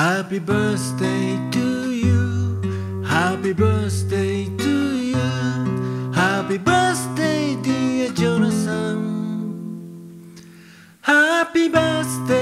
Happy birthday to you. Happy birthday to you. Happy birthday, dear Jonathan. Happy birthday